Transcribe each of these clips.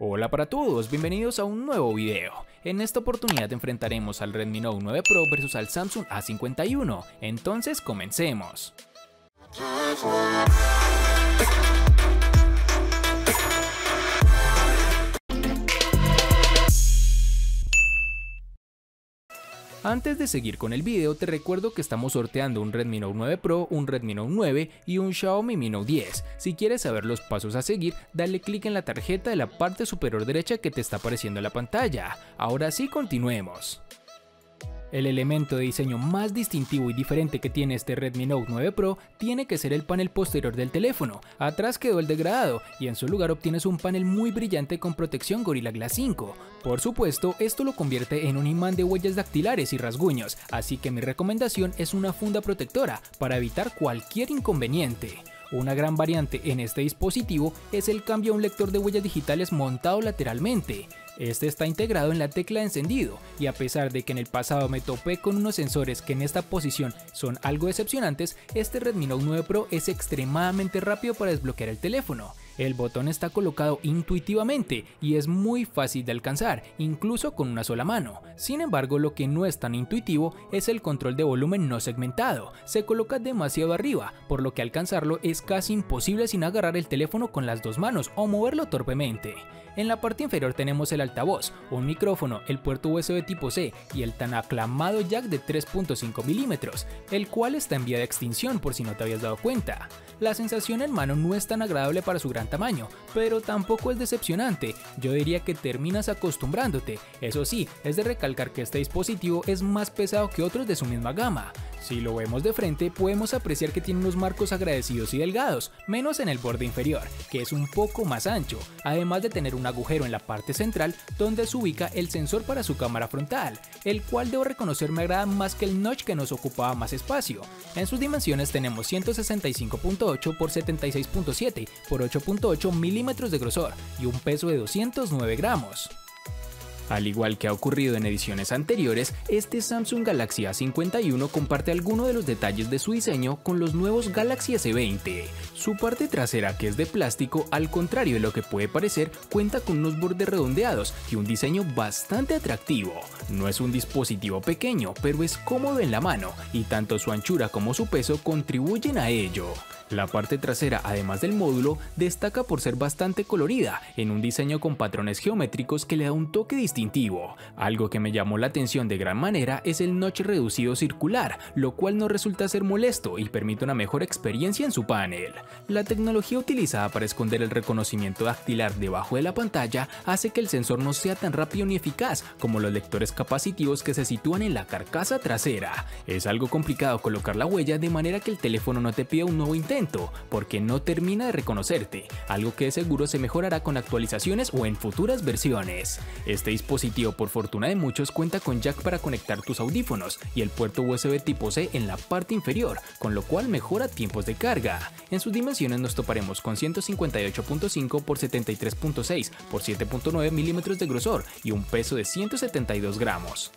Hola para todos, bienvenidos a un nuevo video. En esta oportunidad enfrentaremos al Redmi Note 9 Pro versus al Samsung A51, entonces comencemos. Antes de seguir con el video, te recuerdo que estamos sorteando un Redmi Note 9 Pro, un Redmi Note 9 y un Xiaomi Mi Note 10. Si quieres saber los pasos a seguir, dale clic en la tarjeta de la parte superior derecha que te está apareciendo en la pantalla. Ahora sí, continuemos. El elemento de diseño más distintivo y diferente que tiene este Redmi Note 9 Pro tiene que ser el panel posterior del teléfono. Atrás quedó el degradado y en su lugar obtienes un panel muy brillante con protección Gorilla Glass 5. Por supuesto, esto lo convierte en un imán de huellas dactilares y rasguños, así que mi recomendación es una funda protectora para evitar cualquier inconveniente. Una gran variante en este dispositivo es el cambio a un lector de huellas digitales montado lateralmente. Este está integrado en la tecla de encendido y a pesar de que en el pasado me topé con unos sensores que en esta posición son algo decepcionantes, este Redmi Note 9 Pro es extremadamente rápido para desbloquear el teléfono. El botón está colocado intuitivamente y es muy fácil de alcanzar, incluso con una sola mano. Sin embargo, lo que no es tan intuitivo es el control de volumen no segmentado. Se coloca demasiado arriba, por lo que alcanzarlo es casi imposible sin agarrar el teléfono con las dos manos o moverlo torpemente. En la parte inferior tenemos el altavoz, un micrófono, el puerto USB tipo C y el tan aclamado jack de 3.5 milímetros, el cual está en vía de extinción por si no te habías dado cuenta. La sensación en mano no es tan agradable para su gran tamaño, pero tampoco es decepcionante, yo diría que terminas acostumbrándote, eso sí, es de recalcar que este dispositivo es más pesado que otros de su misma gama. Si lo vemos de frente podemos apreciar que tiene unos marcos agradecidos y delgados, menos en el borde inferior, que es un poco más ancho, además de tener un agujero en la parte central donde se ubica el sensor para su cámara frontal, el cual debo reconocer me agrada más que el notch que nos ocupaba más espacio. En sus dimensiones tenemos 165.8 por 76.7 por 8. 3.8 milímetros de grosor y un peso de 209 gramos. Al igual que ha ocurrido en ediciones anteriores, este Samsung Galaxy A51 comparte algunos de los detalles de su diseño con los nuevos Galaxy S20. Su parte trasera, que es de plástico, al contrario de lo que puede parecer, cuenta con unos bordes redondeados y un diseño bastante atractivo. No es un dispositivo pequeño, pero es cómodo en la mano, y tanto su anchura como su peso contribuyen a ello. La parte trasera, además del módulo, destaca por ser bastante colorida, en un diseño con patrones geométricos que le da un toque distintivo. Algo que me llamó la atención de gran manera es el notch reducido circular, lo cual no resulta ser molesto y permite una mejor experiencia en su panel. La tecnología utilizada para esconder el reconocimiento dactilar debajo de la pantalla hace que el sensor no sea tan rápido ni eficaz como los lectores capacitivos que se sitúan en la carcasa trasera. Es algo complicado colocar la huella de manera que el teléfono no te pida un nuevo intento porque no termina de reconocerte, algo que de seguro se mejorará con actualizaciones o en futuras versiones. Este dispositivo por fortuna de muchos cuenta con jack para conectar tus audífonos y el puerto USB tipo C en la parte inferior, con lo cual mejora tiempos de carga. En sus dimensiones nos toparemos con 158.5 x 73.6 x 7.9 milímetros de grosor y un peso de 172 gramos.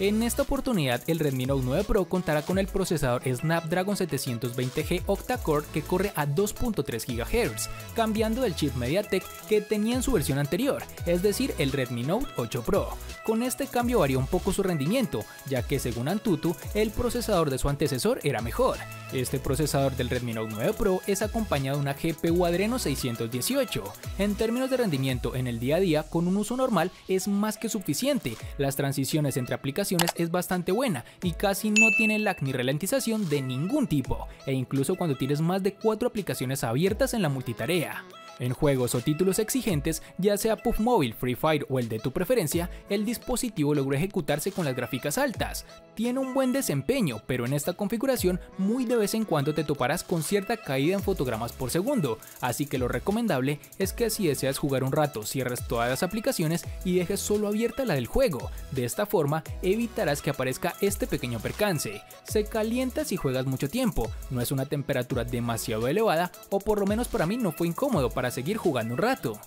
En esta oportunidad, el Redmi Note 9 Pro contará con el procesador Snapdragon 720G octa-core que corre a 2.3 GHz, cambiando del chip MediaTek que tenía en su versión anterior, es decir, el Redmi Note 8 Pro. Con este cambio varía un poco su rendimiento, ya que según Antutu, el procesador de su antecesor era mejor. Este procesador del Redmi Note 9 Pro es acompañado de una GPU Adreno 618. En términos de rendimiento en el día a día, con un uso normal es más que suficiente. Las transiciones entre aplicaciones es bastante buena y casi no tiene lag ni ralentización de ningún tipo, e incluso cuando tienes más de 4 aplicaciones abiertas en la multitarea. En juegos o títulos exigentes, ya sea PUBG Mobile, Free Fire o el de tu preferencia, el dispositivo logró ejecutarse con las gráficas altas. Tiene un buen desempeño, pero en esta configuración muy de vez en cuando te toparás con cierta caída en fotogramas por segundo, así que lo recomendable es que si deseas jugar un rato cierres todas las aplicaciones y dejes solo abierta la del juego. De esta forma evitarás que aparezca este pequeño percance. Se calienta si juegas mucho tiempo, no es una temperatura demasiado elevada o por lo menos para mí no fue incómodo para seguir jugando un rato.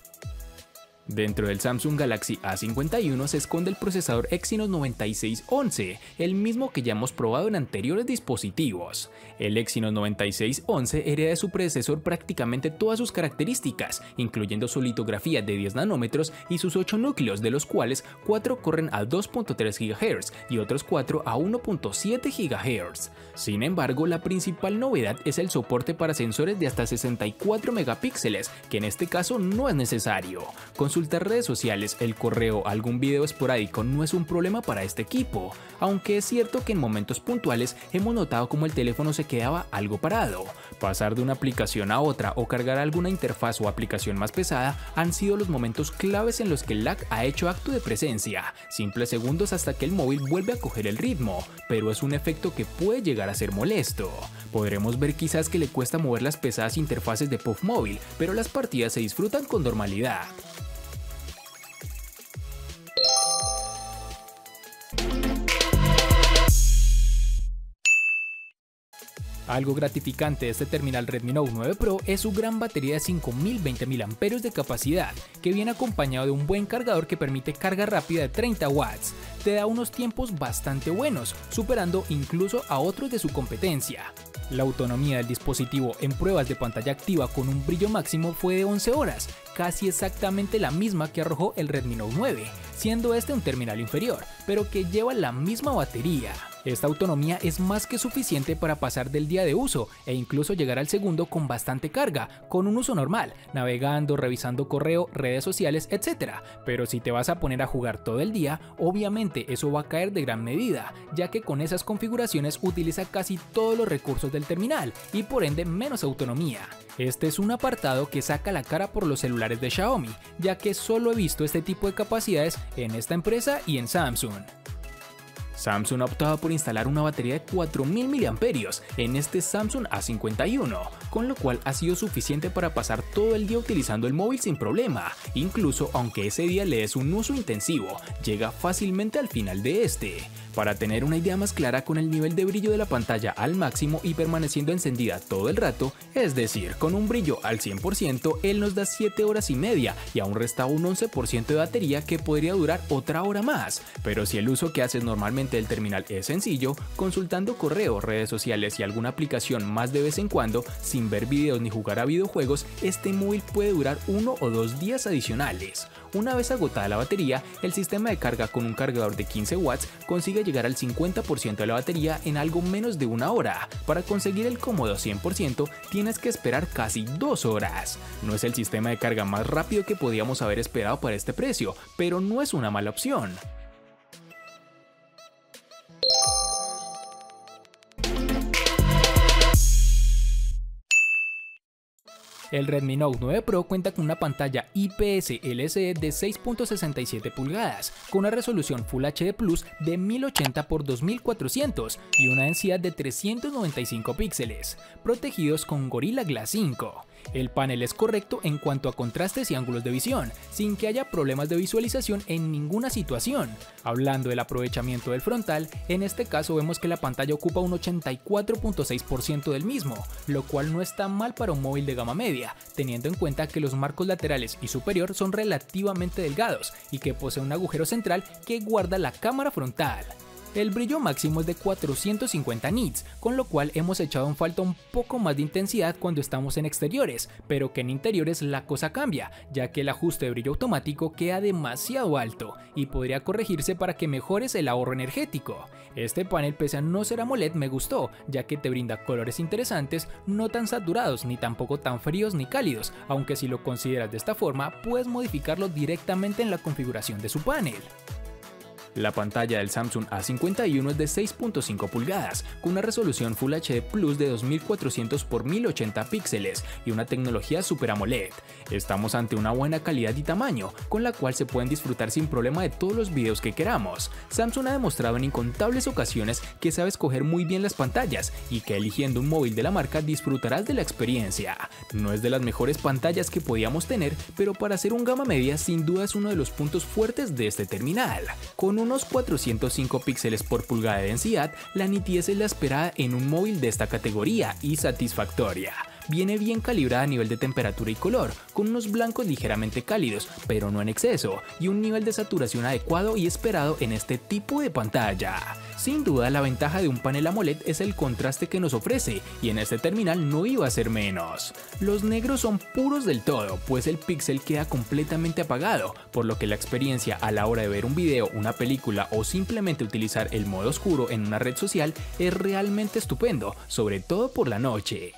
Dentro del Samsung Galaxy A51 se esconde el procesador Exynos 9611, el mismo que ya hemos probado en anteriores dispositivos. El Exynos 9611 hereda de su predecesor prácticamente todas sus características, incluyendo su litografía de 10 nanómetros y sus 8 núcleos, de los cuales 4 corren a 2.3 GHz y otros 4 a 1.7 GHz. Sin embargo, la principal novedad es el soporte para sensores de hasta 64 megapíxeles, que en este caso no es necesario. Consultar redes sociales, el correo, algún video esporádico no es un problema para este equipo, aunque es cierto que en momentos puntuales hemos notado como el teléfono se quedaba algo parado. Pasar de una aplicación a otra o cargar alguna interfaz o aplicación más pesada han sido los momentos claves en los que el lag ha hecho acto de presencia, simples segundos hasta que el móvil vuelve a coger el ritmo, pero es un efecto que puede llegar a ser molesto. Podremos ver quizás que le cuesta mover las pesadas interfaces de POF móvil, pero las partidas se disfrutan con normalidad. Algo gratificante de este terminal Redmi Note 9 Pro es su gran batería de 5020 mAh de capacidad, que viene acompañado de un buen cargador que permite carga rápida de 30 watts. Te da unos tiempos bastante buenos, superando incluso a otros de su competencia. La autonomía del dispositivo en pruebas de pantalla activa con un brillo máximo fue de 11 horas, casi exactamente la misma que arrojó el Redmi Note 9, siendo este un terminal inferior, pero que lleva la misma batería. Esta autonomía es más que suficiente para pasar del día de uso e incluso llegar al segundo con bastante carga, con un uso normal, navegando, revisando correo, redes sociales, etc. Pero si te vas a poner a jugar todo el día, obviamente eso va a caer de gran medida, ya que con esas configuraciones utiliza casi todos los recursos del terminal y por ende menos autonomía. Este es un apartado que saca la cara por los celulares de Xiaomi, ya que solo he visto este tipo de capacidades en esta empresa y en Samsung. Samsung ha optado por instalar una batería de 4000 mAh en este Samsung A51, con lo cual ha sido suficiente para pasar todo el día utilizando el móvil sin problema, incluso aunque ese día le des un uso intensivo, llega fácilmente al final de este. Para tener una idea más clara con el nivel de brillo de la pantalla al máximo y permaneciendo encendida todo el rato, es decir, con un brillo al 100%, él nos da 7 horas y media y aún resta un 11% de batería que podría durar otra hora más, pero si el uso que haces normalmente del terminal es sencillo, consultando correo, redes sociales y alguna aplicación más de vez en cuando, sin ver videos ni jugar a videojuegos, este móvil puede durar uno o dos días adicionales. Una vez agotada la batería, el sistema de carga con un cargador de 15 watts consigue llegar al 50% de la batería en algo menos de una hora. Para conseguir el cómodo 100% tienes que esperar casi dos horas. No es el sistema de carga más rápido que podíamos haber esperado para este precio, pero no es una mala opción. El Redmi Note 9 Pro cuenta con una pantalla IPS LCD de 6.67 pulgadas, con una resolución Full HD Plus de 1080 x 2400 y una densidad de 395 píxeles, protegidos con Gorilla Glass 5. El panel es correcto en cuanto a contrastes y ángulos de visión, sin que haya problemas de visualización en ninguna situación. Hablando del aprovechamiento del frontal, en este caso vemos que la pantalla ocupa un 84.6% del mismo, lo cual no está mal para un móvil de gama media, teniendo en cuenta que los marcos laterales y superior son relativamente delgados y que posee un agujero central que guarda la cámara frontal. El brillo máximo es de 450 nits, con lo cual hemos echado en falta un poco más de intensidad cuando estamos en exteriores, pero que en interiores la cosa cambia, ya que el ajuste de brillo automático queda demasiado alto y podría corregirse para que mejores el ahorro energético. Este panel pese a no ser AMOLED me gustó, ya que te brinda colores interesantes, no tan saturados ni tampoco tan fríos ni cálidos, aunque si lo consideras de esta forma puedes modificarlo directamente en la configuración de su panel. La pantalla del Samsung A51 es de 6.5 pulgadas, con una resolución Full HD Plus de 2400 x 1080 píxeles y una tecnología Super AMOLED. Estamos ante una buena calidad y tamaño, con la cual se pueden disfrutar sin problema de todos los videos que queramos. Samsung ha demostrado en incontables ocasiones que sabe escoger muy bien las pantallas y que eligiendo un móvil de la marca disfrutarás de la experiencia. No es de las mejores pantallas que podíamos tener, pero para ser un gama media sin duda es uno de los puntos fuertes de este terminal. Con unos 405 píxeles por pulgada de densidad, la nitidez es la esperada en un móvil de esta categoría y satisfactoria. Viene bien calibrada a nivel de temperatura y color, con unos blancos ligeramente cálidos, pero no en exceso, y un nivel de saturación adecuado y esperado en este tipo de pantalla. Sin duda la ventaja de un panel AMOLED es el contraste que nos ofrece, y en este terminal no iba a ser menos. Los negros son puros del todo, pues el píxel queda completamente apagado, por lo que la experiencia a la hora de ver un video, una película o simplemente utilizar el modo oscuro en una red social es realmente estupendo, sobre todo por la noche.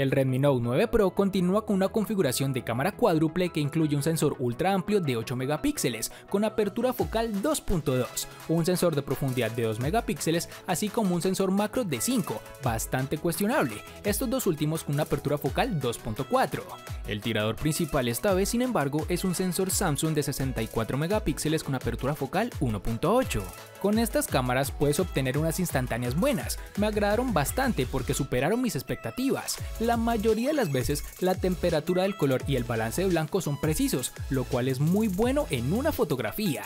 El Redmi Note 9 Pro continúa con una configuración de cámara cuádruple que incluye un sensor ultra amplio de 8 megapíxeles con apertura focal 2.2, un sensor de profundidad de 2 megapíxeles, así como un sensor macro de 5, bastante cuestionable, estos dos últimos con una apertura focal 2.4. El tirador principal esta vez, sin embargo, es un sensor Samsung de 64 megapíxeles con apertura focal 1.8. Con estas cámaras puedes obtener unas instantáneas buenas, me agradaron bastante porque superaron mis expectativas. Mayoría de las veces la temperatura del color y el balance de blanco son precisos, lo cual es muy bueno en una fotografía.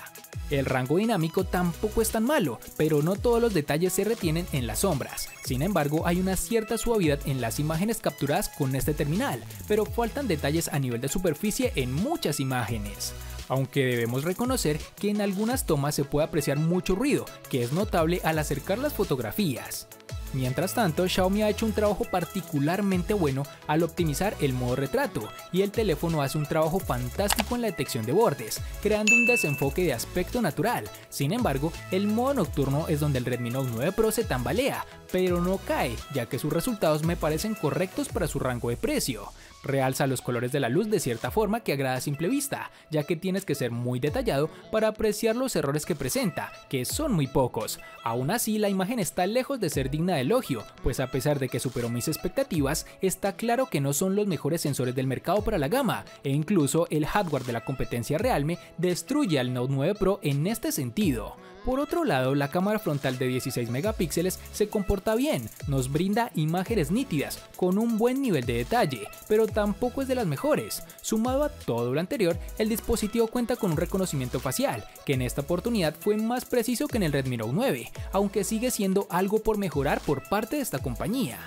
El rango dinámico tampoco es tan malo, pero no todos los detalles se retienen en las sombras. Sin embargo, hay una cierta suavidad en las imágenes capturadas con este terminal, pero faltan detalles a nivel de superficie en muchas imágenes aunque debemos reconocer que en algunas tomas se puede apreciar mucho ruido, que es notable al acercar las fotografías. Mientras tanto, Xiaomi ha hecho un trabajo particularmente bueno al optimizar el modo retrato, y el teléfono hace un trabajo fantástico en la detección de bordes, creando un desenfoque de aspecto natural. Sin embargo, el modo nocturno es donde el Redmi Note 9 Pro se tambalea, pero no cae, ya que sus resultados me parecen correctos para su rango de precio. Realza los colores de la luz de cierta forma que agrada a simple vista, ya que tienes que ser muy detallado para apreciar los errores que presenta, que son muy pocos. Aún así, la imagen está lejos de ser digna de elogio, pues a pesar de que superó mis expectativas, está claro que no son los mejores sensores del mercado para la gama, e incluso el hardware de la competencia Realme destruye al Note 9 Pro en este sentido. Por otro lado, la cámara frontal de 16 megapíxeles se comporta bien, nos brinda imágenes nítidas, con un buen nivel de detalle, pero tampoco es de las mejores. Sumado a todo lo anterior, el dispositivo cuenta con un reconocimiento facial, que en esta oportunidad fue más preciso que en el Redmi Note 9, aunque sigue siendo algo por mejorar por parte de esta compañía.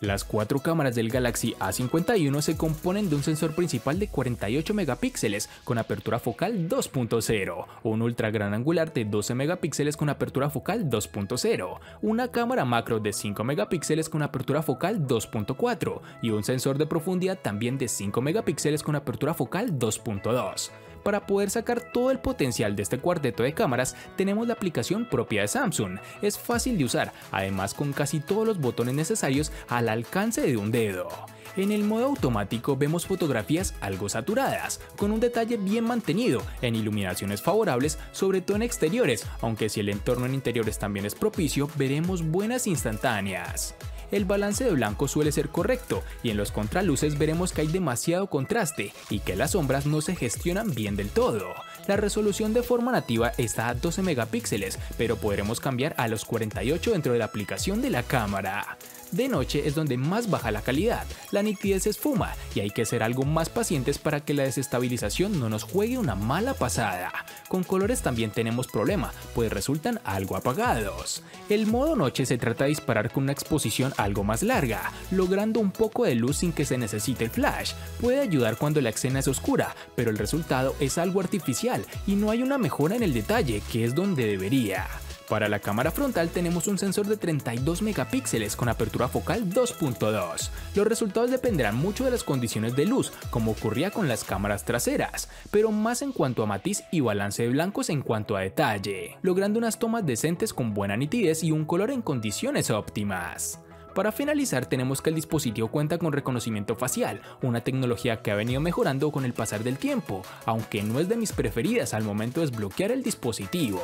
Las cuatro cámaras del Galaxy A51 se componen de un sensor principal de 48 megapíxeles con apertura focal 2.0, un ultra gran angular de 12 megapíxeles con apertura focal 2.0, una cámara macro de 5 megapíxeles con apertura focal 2.4 y un sensor de profundidad también de 5 megapíxeles con apertura focal 2.2. Para poder sacar todo el potencial de este cuarteto de cámaras tenemos la aplicación propia de Samsung, es fácil de usar, además con casi todos los botones necesarios al alcance de un dedo. En el modo automático vemos fotografías algo saturadas, con un detalle bien mantenido, en iluminaciones favorables, sobre todo en exteriores, aunque si el entorno en interiores también es propicio, veremos buenas instantáneas el balance de blanco suele ser correcto y en los contraluces veremos que hay demasiado contraste y que las sombras no se gestionan bien del todo. La resolución de forma nativa está a 12 megapíxeles, pero podremos cambiar a los 48 dentro de la aplicación de la cámara. De noche es donde más baja la calidad, la nitidez esfuma y hay que ser algo más pacientes para que la desestabilización no nos juegue una mala pasada. Con colores también tenemos problema, pues resultan algo apagados. El modo noche se trata de disparar con una exposición algo más larga, logrando un poco de luz sin que se necesite el flash. Puede ayudar cuando la escena es oscura, pero el resultado es algo artificial y no hay una mejora en el detalle, que es donde debería. Para la cámara frontal tenemos un sensor de 32 megapíxeles con apertura focal 2.2. Los resultados dependerán mucho de las condiciones de luz, como ocurría con las cámaras traseras, pero más en cuanto a matiz y balance de blancos en cuanto a detalle, logrando unas tomas decentes con buena nitidez y un color en condiciones óptimas. Para finalizar tenemos que el dispositivo cuenta con reconocimiento facial, una tecnología que ha venido mejorando con el pasar del tiempo, aunque no es de mis preferidas al momento de desbloquear el dispositivo.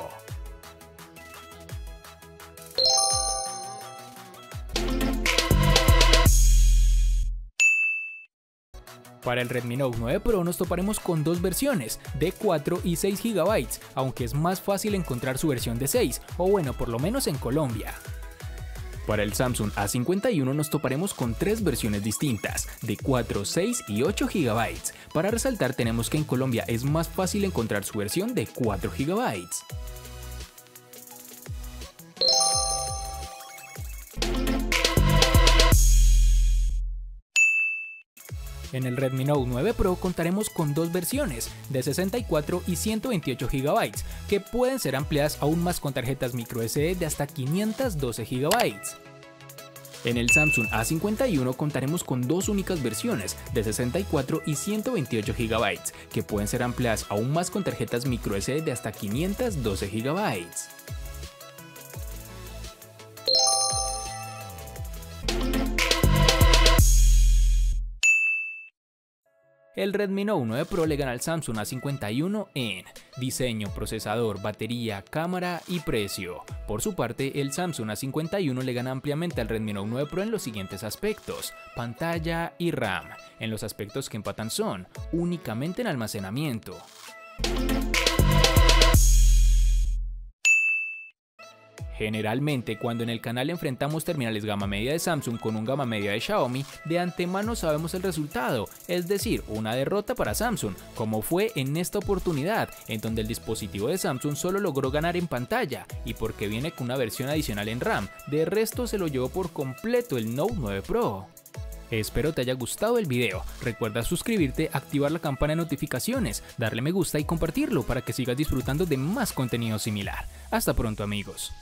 Para el Redmi Note 9 Pro nos toparemos con dos versiones, de 4 y 6 GB, aunque es más fácil encontrar su versión de 6, o bueno, por lo menos en Colombia. Para el Samsung A51 nos toparemos con tres versiones distintas, de 4, 6 y 8 GB. Para resaltar tenemos que en Colombia es más fácil encontrar su versión de 4 GB. En el Redmi Note 9 Pro contaremos con dos versiones, de 64 y 128 GB, que pueden ser ampliadas aún más con tarjetas microSD de hasta 512 GB. En el Samsung A51 contaremos con dos únicas versiones, de 64 y 128 GB, que pueden ser ampliadas aún más con tarjetas microSD de hasta 512 GB. El Redmi Note 9 Pro le gana al Samsung A51 en diseño, procesador, batería, cámara y precio. Por su parte, el Samsung A51 le gana ampliamente al Redmi Note 9 Pro en los siguientes aspectos, pantalla y RAM. En los aspectos que empatan son, únicamente en almacenamiento. Generalmente, cuando en el canal enfrentamos terminales gama media de Samsung con un gama media de Xiaomi, de antemano sabemos el resultado, es decir, una derrota para Samsung, como fue en esta oportunidad, en donde el dispositivo de Samsung solo logró ganar en pantalla, y porque viene con una versión adicional en RAM, de resto se lo llevó por completo el Note 9 Pro. Espero te haya gustado el video, recuerda suscribirte, activar la campana de notificaciones, darle me gusta y compartirlo para que sigas disfrutando de más contenido similar. Hasta pronto amigos.